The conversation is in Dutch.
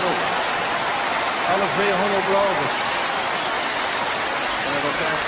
Arno. Alle 200 blauwers. En dat zijn